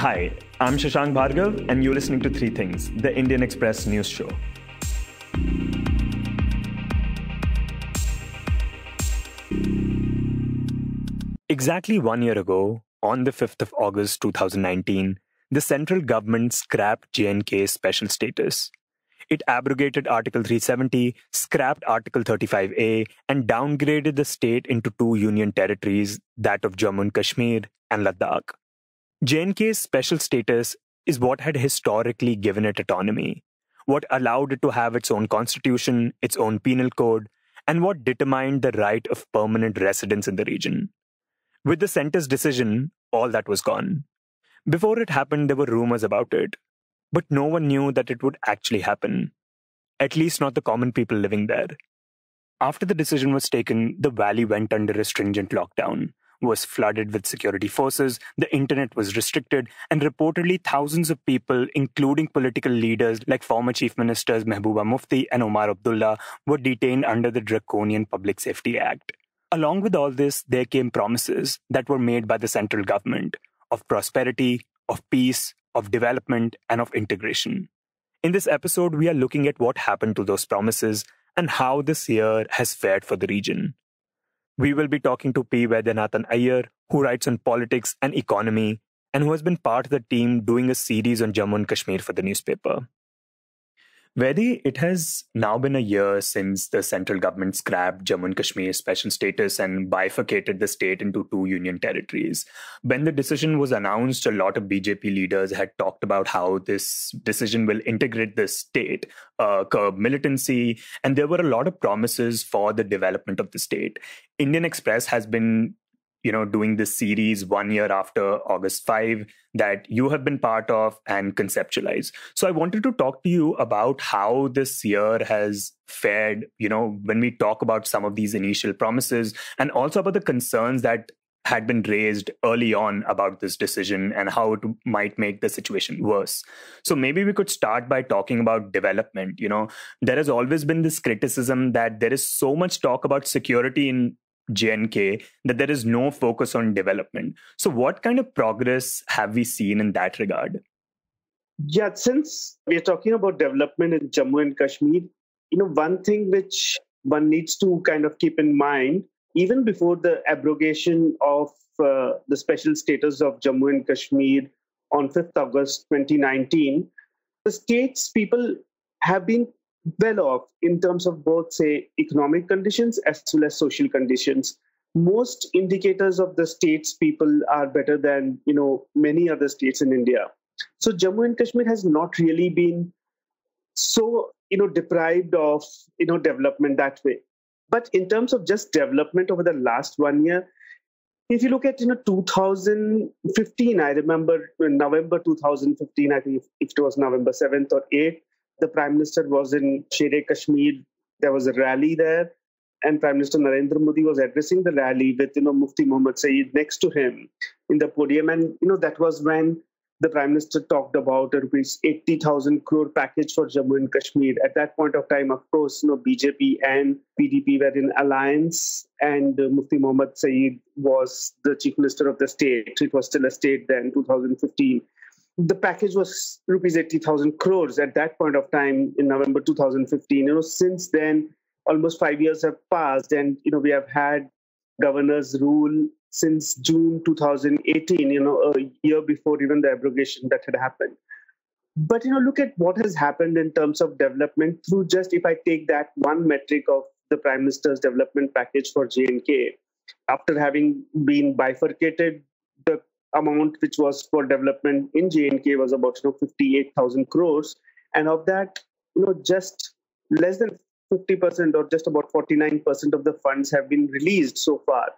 Hi, I'm Shashank Bhargav, and you're listening to Three Things, the Indian Express news show. Exactly one year ago, on the 5th of August 2019, the central government scrapped J&K's special status. It abrogated Article 370, scrapped Article 35A, and downgraded the state into two union territories, that of Jammu and Kashmir and Ladakh. J&K's special status is what had historically given it autonomy, what allowed it to have its own constitution, its own penal code, and what determined the right of permanent residence in the region. With the center's decision, all that was gone. Before it happened, there were rumors about it, but no one knew that it would actually happen. At least not the common people living there. After the decision was taken, the valley went under a stringent lockdown, was flooded with security forces, the internet was restricted, and reportedly thousands of people, including political leaders like former Chief Ministers Mehbooba Mufti and Omar Abdullah, were detained under the draconian Public Safety Act. Along with all this, there came promises that were made by the central government of prosperity, of peace, of development, and of integration. In this episode, we are looking at what happened to those promises and how this year has fared for the region. We will be talking to P. Vaidyanathan Iyer, who writes on politics and economy and who has been part of the team doing a series on Jammu and Kashmir for the newspaper. Vaidi, it has now been a year since the central government scrapped Jammu and Kashmir's special status and bifurcated the state into two union territories. When the decision was announced, a lot of BJP leaders had talked about how this decision will integrate the state, uh, curb militancy, and there were a lot of promises for the development of the state. Indian Express has been you know doing this series one year after august 5 that you have been part of and conceptualize so i wanted to talk to you about how this year has fared you know when we talk about some of these initial promises and also about the concerns that had been raised early on about this decision and how it might make the situation worse. So maybe we could start by talking about development. You know, there has always been this criticism that there is so much talk about security in J&K that there is no focus on development. So, what kind of progress have we seen in that regard? Yeah, since we're talking about development in Jammu and Kashmir, you know, one thing which one needs to kind of keep in mind, even before the abrogation of uh, the special status of Jammu and Kashmir on 5th August 2019, the state's people have been well off in terms of both, say, economic conditions as well as social conditions. Most indicators of the state's people are better than you know many other states in India. So Jammu and Kashmir has not really been so you know deprived of you know development that way. But in terms of just development over the last one year, if you look at you know 2015, I remember November 2015, I think if it was November 7th or 8th, the Prime Minister was in Sher-e-Kashmir. There was a rally there, and Prime Minister Narendra Modi was addressing the rally with you know Mufti Muhammad Saeed next to him in the podium, and you know that was when the Prime Minister talked about a rupees 80,000 crore package for Jammu and Kashmir. At that point of time, of course, you know, BJP and PDP were in alliance, and uh, Mufti Muhammad Saeed was the Chief Minister of the state. It was still a state then, 2015 the package was rupees 80,000 crores at that point of time in November 2015. You know, since then, almost five years have passed, and you know we have had governors rule since June 2018. You know, a year before even the abrogation that had happened. But you know, look at what has happened in terms of development through just if I take that one metric of the Prime Minister's development package for J&K, after having been bifurcated amount which was for development in J&K was about you know 58,000 crores, and of that, you know, just less than 50% or just about 49% of the funds have been released so far.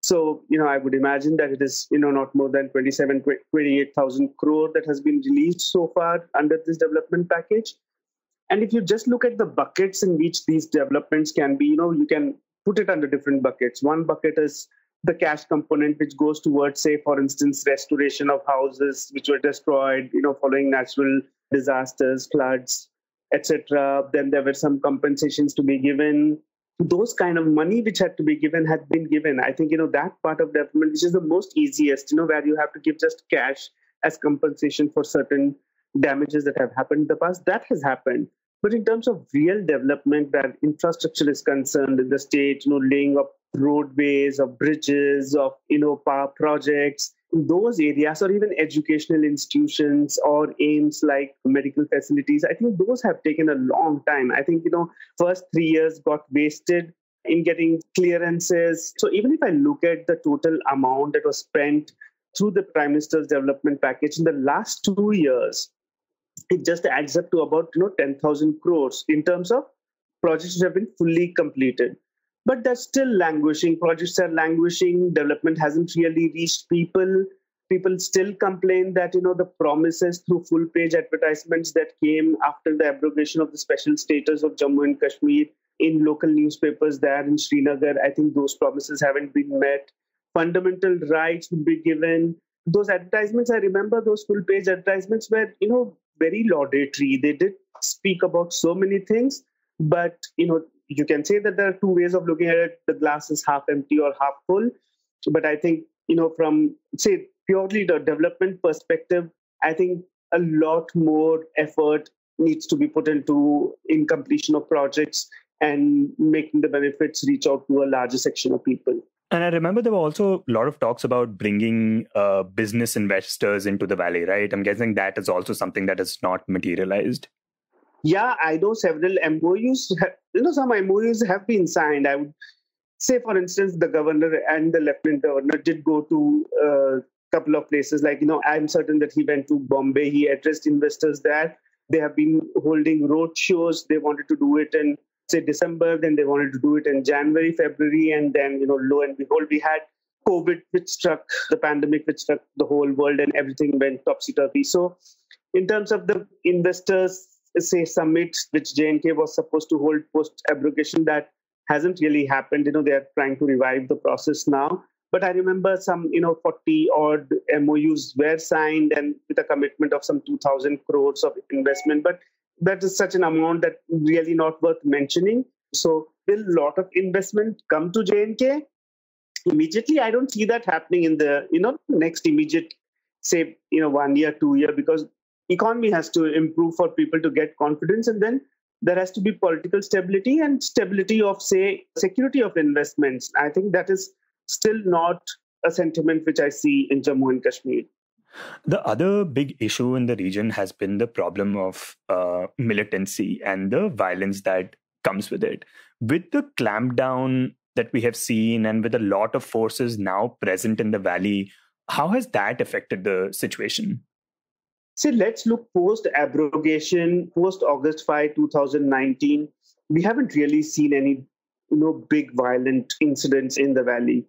So, you know, I would imagine that it is, you know, not more than 27, 28,000 crore that has been released so far under this development package. And if you just look at the buckets in which these developments can be, you know, you can put it under different buckets. One bucket is the cash component which goes towards say for instance restoration of houses which were destroyed you know following natural disasters floods etc then there were some compensations to be given those kind of money which had to be given had been given i think you know that part of development which is the most easiest you know where you have to give just cash as compensation for certain damages that have happened in the past. That has happened. But in terms of real development where infrastructure is concerned in the state, you know, laying up roadways or bridges of, you know, power projects, in those areas or even educational institutions or AIIMS like medical facilities, I think those have taken a long time. I think, you know, first three years got wasted in getting clearances. So even if I look at the total amount that was spent through the Prime Minister's development package in the last two years, it just adds up to about you know 10,000 crores in terms of projects that have been fully completed. But they're still languishing. Projects are languishing. Development hasn't really reached people. People still complain that you know the promises through full page advertisements that came after the abrogation of the special status of Jammu and Kashmir in local newspapers there in Srinagar. I think those promises haven't been met. Fundamental rights would be given. Those advertisements, I remember those full page advertisements were, you know, very laudatory. They did speak about so many things, but you know, you can say that there are two ways of looking at it. The glass is half empty or half full. But I think, you know, from say purely the development perspective, I think a lot more effort needs to be put into in completion of projects and making the benefits reach out to a larger section of people. And I remember there were also a lot of talks about bringing uh, business investors into the valley, right? I'm guessing that is also something that has not materialized. Yeah, I know several MOUs. You know, some MOUs have been signed. I would say, for instance, the governor and the lieutenant governor did go to a uh, couple of places. Like, you know, I'm certain that he went to Bombay. He addressed investors there. They have been holding road shows. They wanted to do it in say December, then they wanted to do it in January, February, and then you know, lo and behold, we had COVID, which struck the pandemic, which struck the whole world, and everything went topsy turvy. So, in terms of the investors, say summit, which J&K was supposed to hold post abrogation, that hasn't really happened. You know, they are trying to revive the process now. But I remember some, you know, 40 odd MOUs were signed and with a commitment of some 2,000 crores of investment. But that is such an amount that really not worth mentioning. So will a lot of investment come to J&K? Immediately, I don't see that happening in the you know next immediate, say you know one year, two year, because economy has to improve for people to get confidence, and then there has to be political stability and stability of say security of investments. I think that is still not a sentiment which I see in Jammu and Kashmir. The other big issue in the region has been the problem of uh, militancy and the violence that comes with it. With the clampdown that we have seen and with a lot of forces now present in the valley, how has that affected the situation? See, let's look post abrogation, post August 5, 2019. We haven't really seen any you know, big violent incidents in the valley.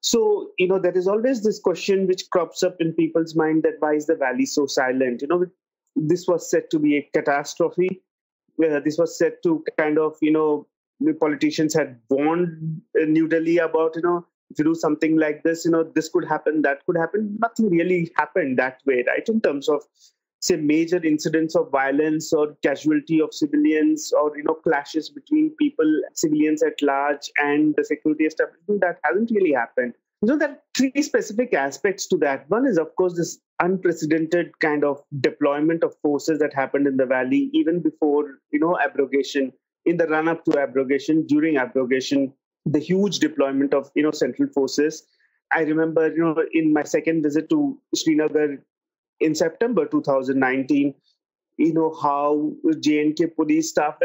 So, you know, there is always this question which crops up in people's mind that why is the valley so silent? You know, this was said to be a catastrophe. Uh, this was said to kind of, you know, politicians had warned New Delhi about, you know, if you do something like this, you know, this could happen, that could happen. Nothing really happened that way, right? In terms of, say, major incidents of violence or casualty of civilians or, you know, clashes between people, civilians at large and the security establishment, that hasn't really happened. You know, there are three specific aspects to that. One is, of course, this unprecedented kind of deployment of forces that happened in the valley even before, you know, abrogation, in the run up to abrogation, during abrogation, the huge deployment of, you know, central forces. I remember, you know, in my second visit to Srinagar in September 2019, you know, how J&K police staff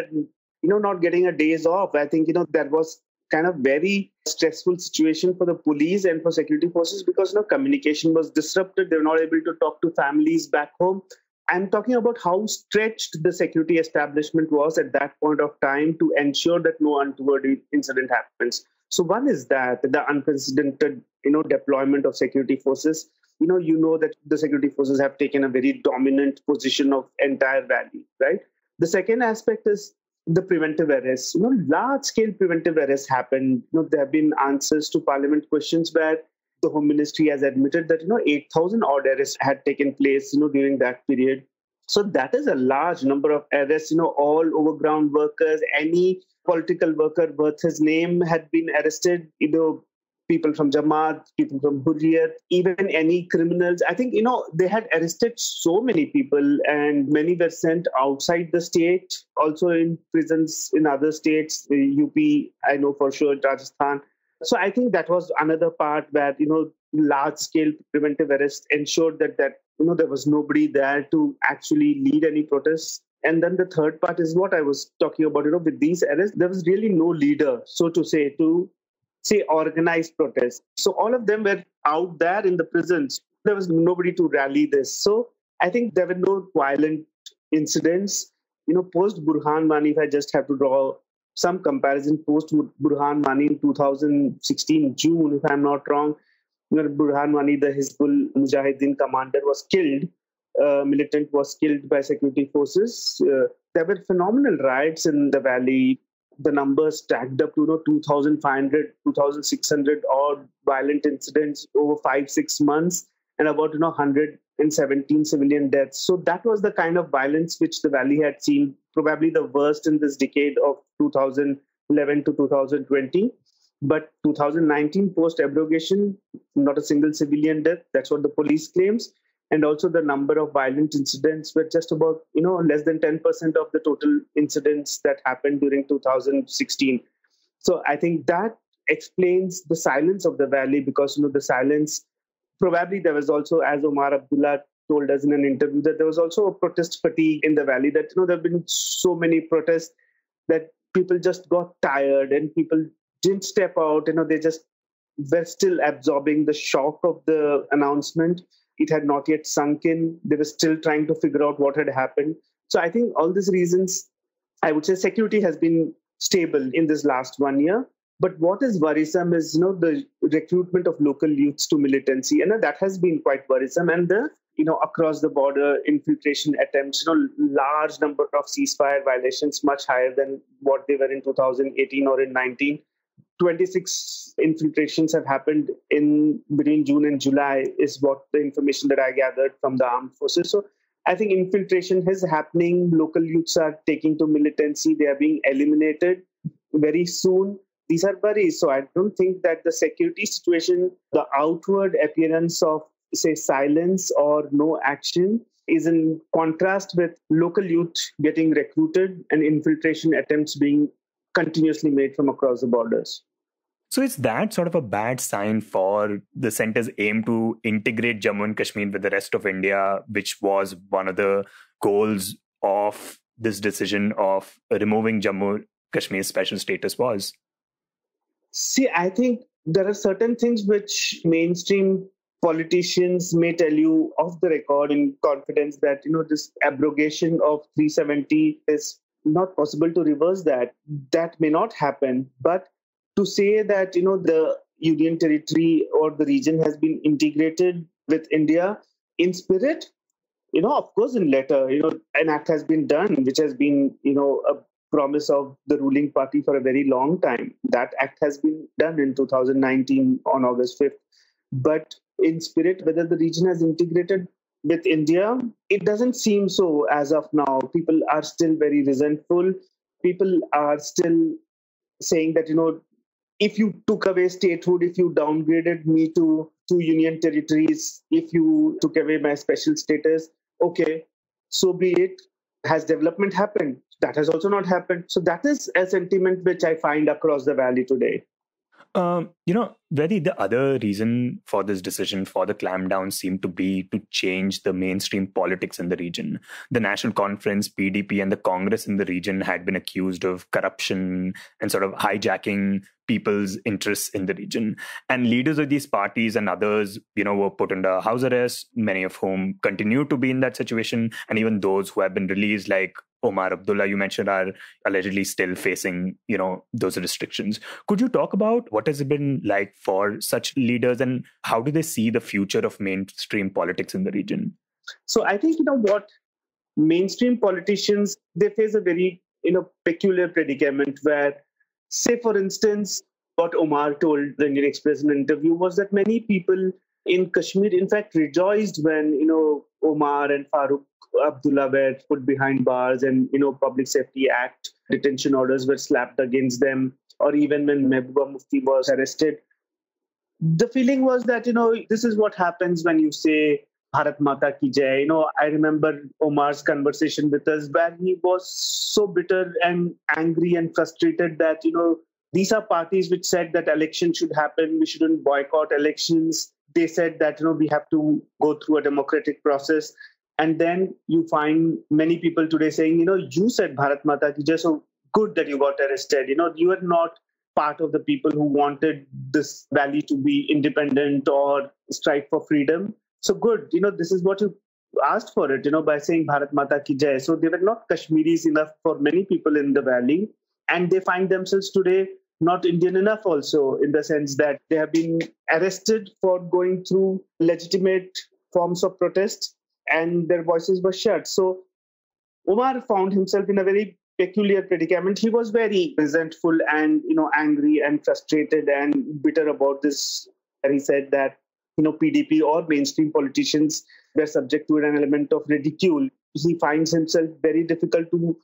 you know, not getting a days off. I think, you know, there was kind of very stressful situation for the police and for security forces because you know communication was disrupted they were not able to talk to families back home i'm talking about how stretched the security establishment was at that point of time to ensure that no untoward incident happens so one is that the unprecedented you know deployment of security forces you know you know that the security forces have taken a very dominant position of entire valley right the second aspect is the preventive arrests. You know, large scale preventive arrests happened. You know, there have been answers to parliament questions where the Home Ministry has admitted that, you know, 8,000 odd arrests had taken place, you know, during that period. So that is a large number of arrests, you know, all overground workers, any political worker worth his name had been arrested, you know, people from Jamaat, people from Hurriyat, even any criminals. I think, you know, they had arrested so many people and many were sent outside the state, also in prisons in other states, uh, UP, I know for sure, Rajasthan. So I think that was another part where, you know, large scale preventive arrest ensured that, that, you know, there was nobody there to actually lead any protests. And then the third part is what I was talking about, you know, with these arrests, there was really no leader, so to say, to say organized protests. So all of them were out there in the prisons. There was nobody to rally this. So I think there were no violent incidents. You know, post Burhan Wani, if I just have to draw some comparison, post Burhan Wani in 2016 June, if I'm not wrong, know, Burhan Wani, the Hizbul Mujahideen commander, was killed. Uh, militant was killed by security forces. Uh, there were phenomenal riots in the valley the numbers stacked up to you know 2500 2600 odd violent incidents over 5 6 months and about you know 117 civilian deaths so that was the kind of violence which the valley had seen probably the worst in this decade of 2011 to 2020 but 2019 post abrogation not a single civilian death that's what the police claims. And also the number of violent incidents were just about you know less than 10% of the total incidents that happened during 2016 so i think that explains the silence of the valley because you know the silence probably there was also as omar abdullah told us in an interview that there was also a protest fatigue in the valley that you know there have been so many protests that people just got tired and people didn't step out you know they just were still absorbing the shock of the announcement it had not yet sunk in. They were still trying to figure out what had happened. So I think all these reasons, I would say security has been stable in this last one year. But what is worrisome is you know the recruitment of local youths to militancy, and that has been quite worrisome. And the you know across the border infiltration attempts, you know, large number of ceasefire violations, much higher than what they were in 2018 or in 19. 26 infiltrations have happened in between June and July, is what the information that I gathered from the armed forces. So I think infiltration is happening. Local youths are taking to militancy. They are being eliminated very soon. These are worries. So I don't think that the security situation, the outward appearance of, say, silence or no action is in contrast with local youth getting recruited and infiltration attempts being continuously made from across the borders. So is that sort of a bad sign for the center's aim to integrate Jammu and Kashmir with the rest of India, which was one of the goals of this decision of removing Jammu Kashmir's special status was? See, I think there are certain things which mainstream politicians may tell you off the record in confidence that you know this abrogation of 370 is not possible to reverse that that may not happen but to say that you know the union territory or the region has been integrated with India in spirit, you know, of course, in letter, you know, an act has been done, which has been, you know, a promise of the ruling party for a very long time. That act has been done in 2019 on August 5th. But in spirit, whether the region has integrated with India, it doesn't seem so as of now. People are still very resentful. People are still saying that, you know, if you took away statehood, if you downgraded me to two union territories, if you took away my special status, okay, so be it. Has development happened? That has also not happened. So that is a sentiment which I find across the valley today. Um, you know, really the other reason for this decision for the clampdown seemed to be to change the mainstream politics in the region. The National Conference, PDP, and the Congress in the region had been accused of corruption and sort of hijacking people's interests in the region. And leaders of these parties and others, you know, were put under house arrest, many of whom continue to be in that situation. And even those who have been released, like Omar Abdullah, you mentioned, are allegedly still facing, you know, those restrictions. Could you talk about what has it been like for such leaders and how do they see the future of mainstream politics in the region? So I think, you know, what mainstream politicians, they face a very, you know, peculiar predicament where, say, for instance, what Omar told the Indian Express in an interview was that many people in Kashmir, in fact, rejoiced when, you know, Omar and Farooq Abdullah were put behind bars and, you know, Public Safety Act detention orders were slapped against them, or even when Mehbooba Mufti was arrested. the feeling was that, you know, this is what happens when you say Bharat Mata ki jai. You know, I remember Omar's conversation with us where he was so bitter and angry and frustrated that, you know, these are parties which said that election should happen, we shouldn't boycott elections. They said that, you know, we have to go through a democratic process. And then you find many people today saying, you know, you said Bharat Mata ki jai, so good that you got arrested. You know, you are not part of the people who wanted this valley to be independent or strive for freedom. So good, you know, this is what you asked for it, you know, by saying Bharat Mata ki jai. So they were not Kashmiris enough for many people in the valley. And they find themselves today not Indian enough, also, in the sense that they have been arrested for going through legitimate forms of protest and their voices were shut. So Omar found himself in a very peculiar predicament. He was very resentful and you know angry and frustrated and bitter about this. And he said that you know PDP or mainstream politicians were subject to an element of ridicule. He finds himself very difficult to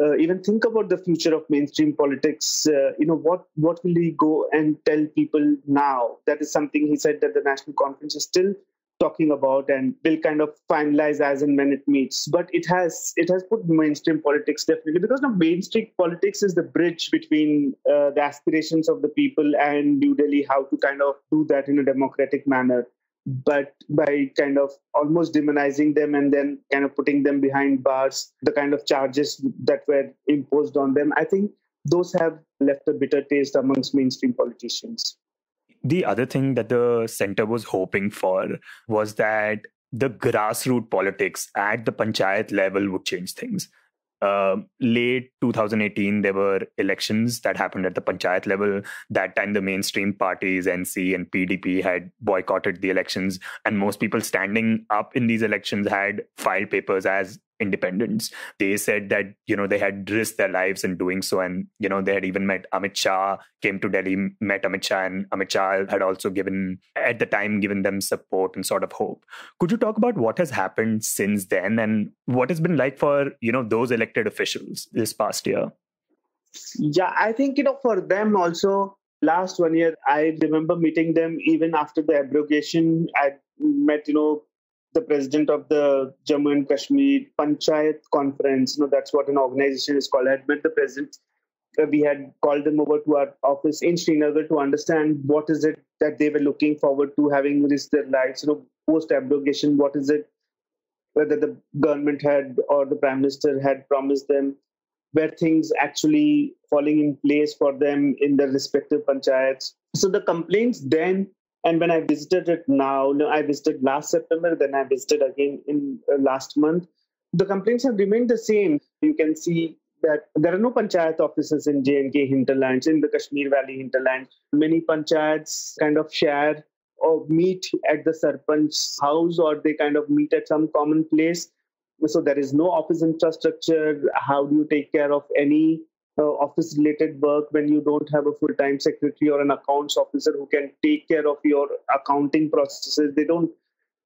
uh, even think about the future of mainstream politics. Uh, you know what what will he go and tell people now? That is something he said that the national conference is still talking about and will kind of finalize as and when it meets but it has it has put mainstream politics definitely because now mainstream politics is the bridge between uh, the aspirations of the people and new delhi how to kind of do that in a democratic manner but by kind of almost demonizing them and then kind of putting them behind bars the kind of charges that were imposed on them i think those have left a bitter taste amongst mainstream politicians the other thing that the center was hoping for was that the grassroots politics at the panchayat level would change things. Uh, late 2018, there were elections that happened at the panchayat level. That time, the mainstream parties, NC and PDP, had boycotted the elections, and most people standing up in these elections had filed papers as independents. They said that, you know, they had risked their lives in doing so. And, you know, they had even met Amit Shah, came to Delhi, met Amit Shah, and Amit Shah had also given, at the time, given them support and sort of hope. Could you talk about what has happened since then and what has been like for, you know, those elected officials this past year? Yeah, I think, you know, for them also, last one year, I remember meeting them even after the abrogation. I met, you know, the president of the Jammu and Kashmir Panchayat Conference. You know, that's what an organization is called. I had met the president. Uh, we had called them over to our office in Srinagar to understand what is it that they were looking forward to having risked their lives. You know, post abrogation, what is it whether the government had or the prime minister had promised them were things actually falling in place for them in their respective panchayats. So the complaints then and when I visited it now, I visited last September, then I visited again in uh, last month. The complaints have remained the same. You can see that there are no panchayat offices in J&K hinterlands, in the Kashmir Valley hinterland. Many panchayats kind of share or meet at the sarpanch's house or they kind of meet at some common place. So there is no office infrastructure. How do you take care of any uh, office related work when you don't have a full time secretary or an accounts officer who can take care of your accounting processes. They don't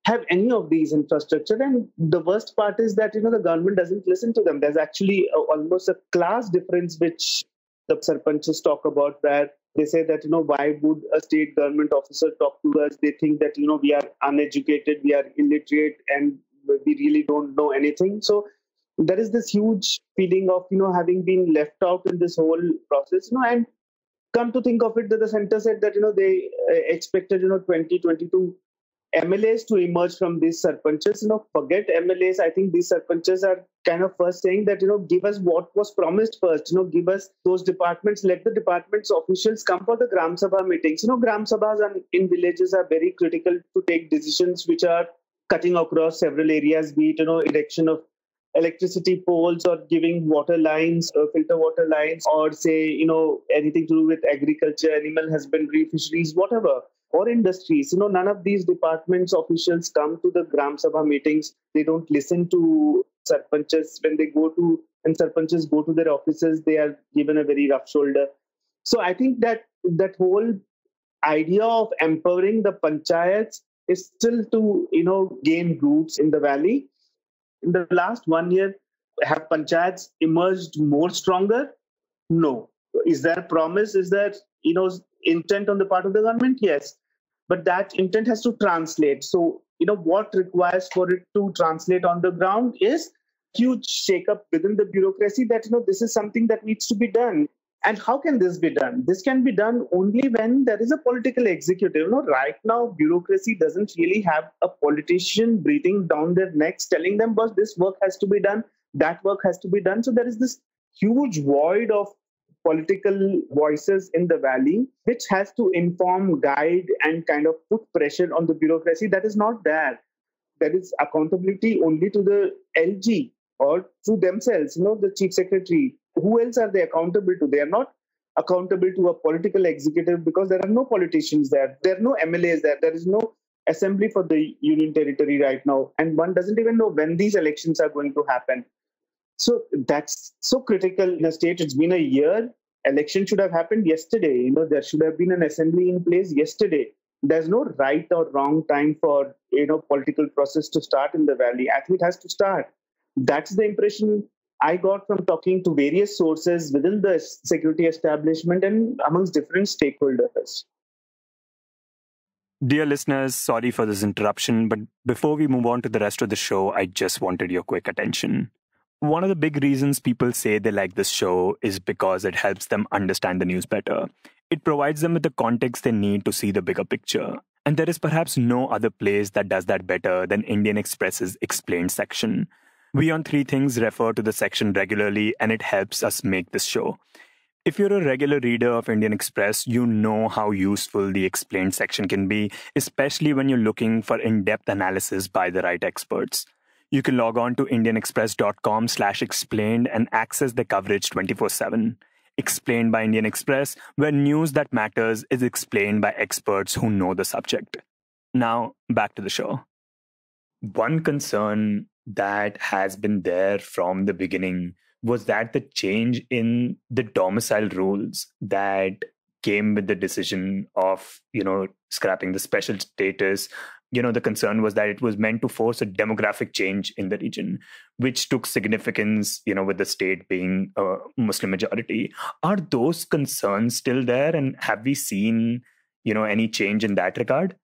have any of these infrastructure. And the worst part is that you know the government doesn't listen to them. There's actually a, almost a class difference which the sarpanches talk about where they say that you know why would a state government officer talk to us? They think that you know we are uneducated we are illiterate and we really don't know anything. So there is this huge feeling of you know having been left out in this whole process you know and come to think of it that the center said that you know they uh, expected you know 2022 MLAs to emerge from these sarpanches. You know, forget MLAs. I think these sarpanches are kind of first saying that, you know, give us what was promised first. You know, give us those departments, let the departments officials come for the Gram Sabha meetings. You know, Gram Sabhas in villages are very critical to take decisions which are cutting across several areas, be it, you know, erection of electricity poles or giving water lines or uh, filter water lines or say you know anything to do with agriculture animal husbandry fisheries whatever or industries. You know none of these departments officials come to the gram sabha meetings. They don't listen to sarpanches when they go to and sarpanches go to their offices they are given a very rough shoulder. So i think that that whole idea of empowering the panchayats is still to you know gain roots in the valley in the last one year, have panchayats emerged more stronger? No. Is there promise? Is there you know intent on the part of the government? Yes. but that intent has to translate. So, you know, what requires for it to translate on the ground is huge shakeup within the bureaucracy that, you know, this is something that needs to be done. And how can this be done? This can be done only when there is a political executive. You know, right now, bureaucracy doesn't really have a politician breathing down their necks, telling them, boss, this work has to be done, that work has to be done. So there is this huge void of political voices in the valley, which has to inform, guide, and kind of put pressure on the bureaucracy that is not there. There is accountability only to the LG or to themselves, you know, the chief secretary. Who else are they accountable to? They are not accountable to a political executive because there are no politicians there. There are no MLAs there. There is no assembly for the union territory right now. And one doesn't even know when these elections are going to happen. So that's so critical in a state. It's been a year. Election should have happened yesterday. You know, there should have been an assembly in place yesterday. There's no right or wrong time for you know political process to start in the valley. I think it has to start. That's the impression I got from talking to various sources within the security establishment and amongst different stakeholders. Dear listeners, sorry for this interruption, but before we move on to the rest of the show, I just wanted your quick attention. One of the big reasons people say they like this show is because it helps them understand the news better. It provides them with the context they need to see the bigger picture. And there is perhaps no other place that does that better than Indian Express's explained section. We on Three Things refer to the section regularly, and it helps us make this show. If you're a regular reader of Indian Express, you know how useful the explained section can be, especially when you're looking for in depth analysis by the right experts. You can log on to indianexpress.com slash explained and access the coverage 24-7. Explained by Indian Express, where news that matters is explained by experts who know the subject. Now, back to the show. One concern that has been there from the beginning was that the change in the domicile rules that came with the decision of you know scrapping the special status? You know the concern was that it was meant to force a demographic change in the region which took significance you know with the state being a muslim majority. Are those concerns still there and have we seen you know any change in that regard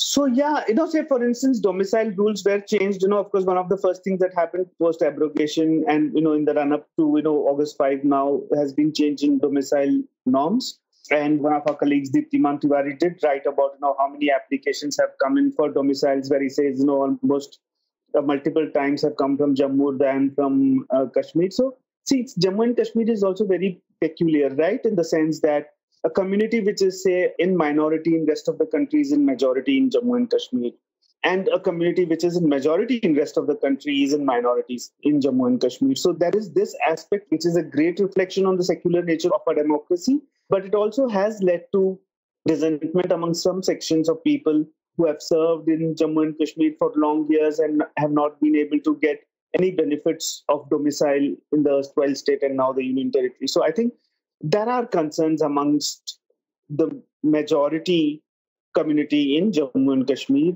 so yeah you know say for instance domicile rules were changed you know of course one of the first things that happened post abrogation and you know in the run up to you know august 5 now has been changing domicile norms and one of our colleagues, Deeptiman Tiwary, did write about you know how many applications have come in for domiciles, where he says you know almost uh, multiple times have come from Jammu than from uh, Kashmir. So see, Jammu and Kashmir is also very peculiar, right? In the sense that a community which is say in minority in rest of the country is in majority in Jammu and Kashmir and a community which is in majority in rest of the country is in minorities in Jammu and Kashmir. So there is this aspect which is a great reflection on the secular nature of our democracy, but it also has led to resentment among some sections of people who have served in Jammu and Kashmir for long years and have not been able to get any benefits of domicile in the 12 state and now the union territory. So I think there are concerns amongst the majority community in Jammu and Kashmir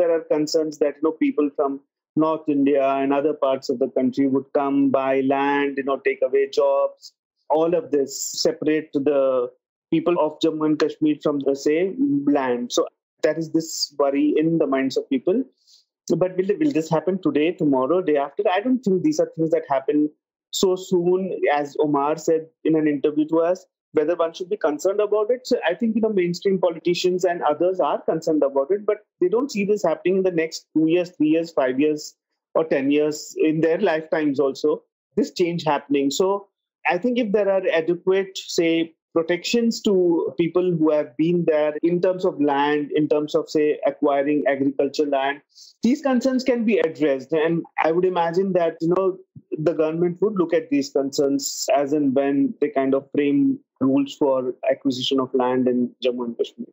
there are concerns that you know people from North India and other parts of the country would come buy land, you know, take away jobs. All of this separate the people of Jammu and Kashmir from the say land. So that is this worry in the minds of people. But will, will this happen today, tomorrow, day after? I don't think these are things that happen so soon, as Omar said in an interview to us whether one should be concerned about it. So I think you know mainstream politicians and others are concerned about it, but they don't see this happening in the next two years, three years, five years, or ten years in their lifetimes. Also, this change happening. So I think if there are adequate, say, protections to people who have been there in terms of land, in terms of, say, acquiring agriculture land, these concerns can be addressed. And I would imagine that, you know, the government would look at these concerns as and when they kind of frame rules for acquisition of land in Jammu and Kashmir.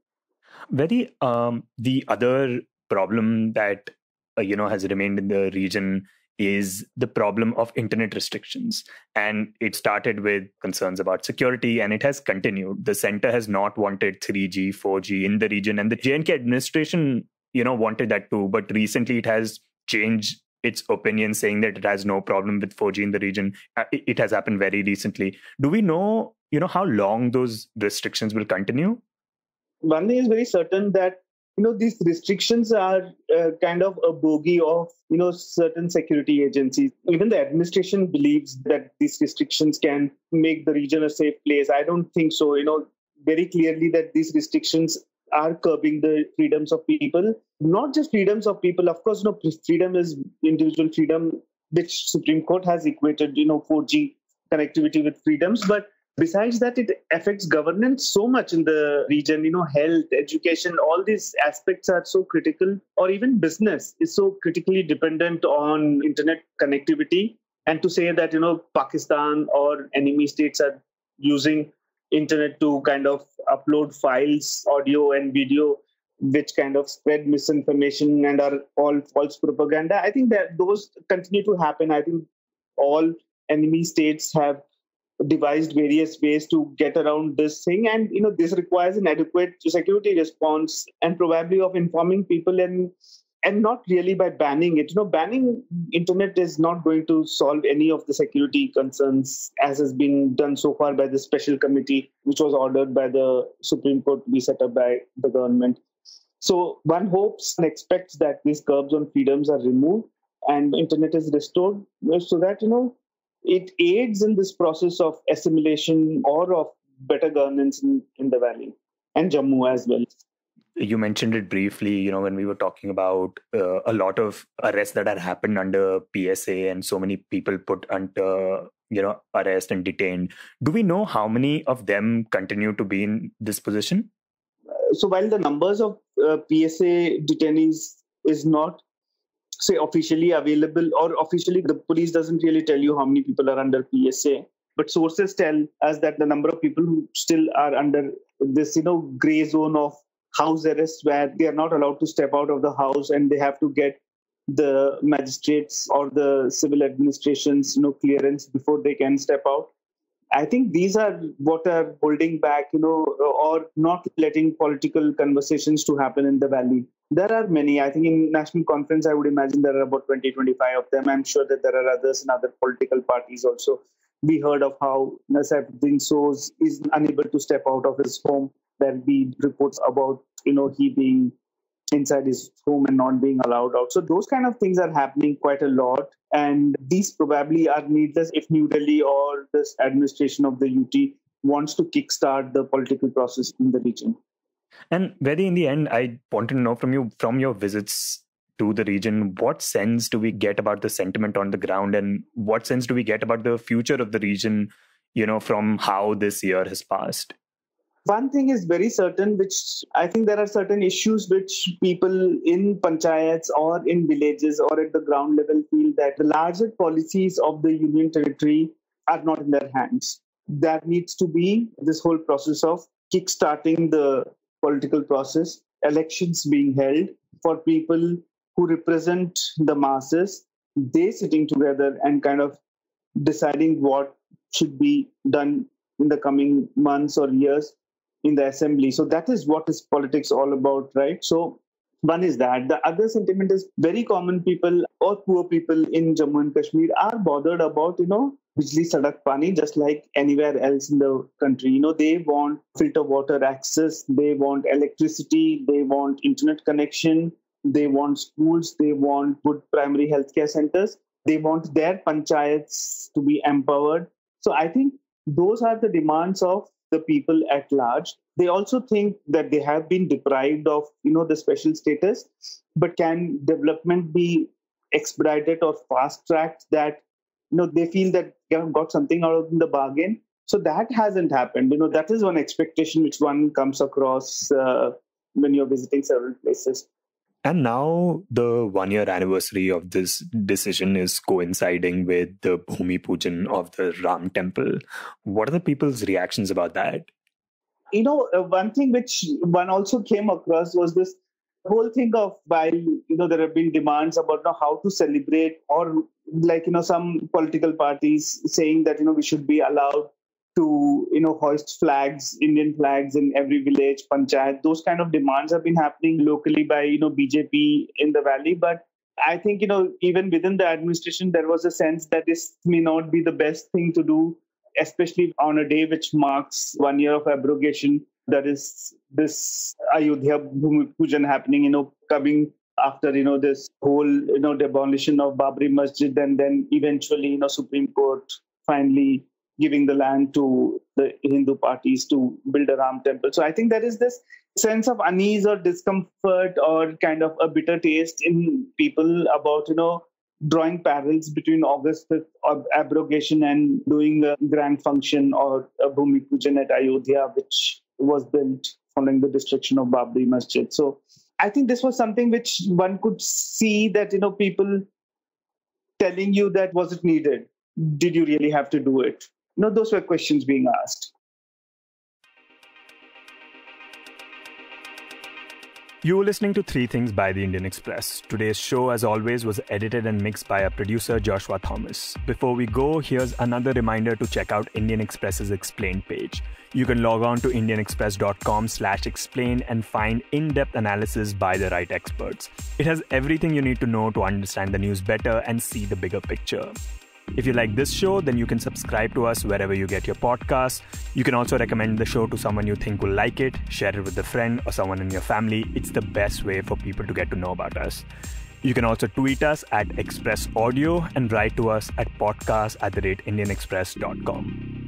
Very, um, the other problem that uh, you know has remained in the region is the problem of internet restrictions. And it started with concerns about security and it has continued. The center has not wanted 3G, 4G in the region. And the J&K administration, you know, wanted that too. But recently it has changed its opinion saying that it has no problem with 4G in the region. Uh, it has happened very recently. Do we know, you know, how long those restrictions will continue? One thing is very certain that you know these restrictions are uh, kind of a bogey of you know certain security agencies. Even the administration believes that these restrictions can make the region a safe place. I don't think so. You know very clearly that these restrictions are curbing the freedoms of people. Not just freedoms of people. Of course no freedom is individual freedom which supreme court has equated you know 4g connectivity with freedoms. But besides that it affects governance so much in the region you know health education all these aspects are so critical or even business is so critically dependent on internet connectivity. And to say that you know pakistan or enemy states are using internet to kind of upload files audio and video which kind of spread misinformation and are all false propaganda. I think that those continue to happen. I think all enemy states have devised various ways to get around this thing. And you know this requires an adequate security response and probably of informing people and and not really by banning it. You know banning internet is not going to solve any of the security concerns as has been done so far by the special committee which was ordered by the supreme court to be set up by the government. So one hopes and expects that these curbs on freedoms are removed and internet is restored so that you know it aids in this process of assimilation or of better governance in, in the valley and Jammu as well. You mentioned it briefly, you know, when we were talking about uh, a lot of arrests that had happened under PSA and so many people put under, you know, arrest and detained. Do we know how many of them continue to be in this position? so while the numbers of uh, PSA detainees is not say officially available or officially the police doesn't really tell you how many people are under psa but sources tell us that the number of people who still are under this you know gray zone of house arrest where they are not allowed to step out of the house and they have to get the magistrates or the civil administration's you know clearance before they can step out. I think these are what are holding back you know or not letting political conversations to happen in the valley there are many. I think in national conference, I would imagine there are about 20, 25 of them. I'm sure that there are others in other political parties also. We heard of how Saifuddin Soz is unable to step out of his home. There be reports about, you know, he being inside his home and not being allowed out. So those kind of things are happening quite a lot. And these probably are needless if New Delhi or this administration of the UT wants to kickstart the political process in the region. And very in the end, I want to know from you, from your visits to the region, what sense do we get about the sentiment on the ground, and what sense do we get about the future of the region? You know, from how this year has passed. One thing is very certain, which I think there are certain issues which people in panchayats or in villages or at the ground level feel that the larger policies of the union territory are not in their hands. There needs to be this whole process of kickstarting the political process, elections being held for people who represent the masses, they sitting together and kind of deciding what should be done in the coming months or years in the assembly. So that is what is politics all about, right? So one is that. The other sentiment is very common people or poor people in Jammu and Kashmir are bothered about, you know, Bijli Sadak Pani, just like anywhere else in the country. You know, they want filter water access, they want electricity, they want internet connection, they want schools, they want good primary healthcare centers, they want their panchayats to be empowered. So I think those are the demands of the people at large. They also think that they have been deprived of, you know, the special status, but can development be expedited or fast tracked that you know they feel that have got something out of the bargain so that hasn't happened you know that is one expectation which one comes across uh, when you're visiting several places and now the one year anniversary of this decision is coinciding with the Bhumi Pujan of the Ram temple. What are the people's reactions about that? You know, uh, one thing which one also came across was this whole thing of while you know there have been demands about you know, how to celebrate or like you know some political parties saying that you know we should be allowed to you know hoist flags indian flags in every village panchayat. Those kind of demands have been happening locally by you know bjp in the valley. But i think you know even within the administration there was a sense that this may not be the best thing to do especially on a day which marks one year of abrogation there is this Ayodhya Bhumi Pujan happening, you know, coming after you know this whole you know demolition of Babri Masjid, and then eventually you know Supreme Court finally giving the land to the Hindu parties to build a Ram temple. So I think there is this sense of unease or discomfort or kind of a bitter taste in people about you know drawing parallels between August 5th abrogation and doing a grand function or a Bhumi Pujan at Ayodhya, which was built following the destruction of Babri Masjid. So I think this was something which one could see that, you know, people telling you that was it needed? Did you really have to do it? You know, those were questions being asked. You were listening to Three Things by the Indian Express. Today's show, as always, was edited and mixed by our producer Joshua Thomas. Before we go, here's another reminder to check out Indian Express's Explain page. You can log on to indianexpress.com slash explain and find in-depth analysis by the right experts. It has everything you need to know to understand the news better and see the bigger picture. If you like this show, then you can subscribe to us wherever you get your podcasts. You can also recommend the show to someone you think will like it, share it with a friend or someone in your family. It's the best way for people to get to know about us. You can also tweet us at Express Audio and write to us at podcast at the rate indianexpress.com.